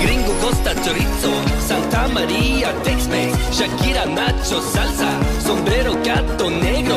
Gringo Costa Chorizo, Santa María Tex-Mex, Shakira Nacho Salsa, Sombrero Gato Negro,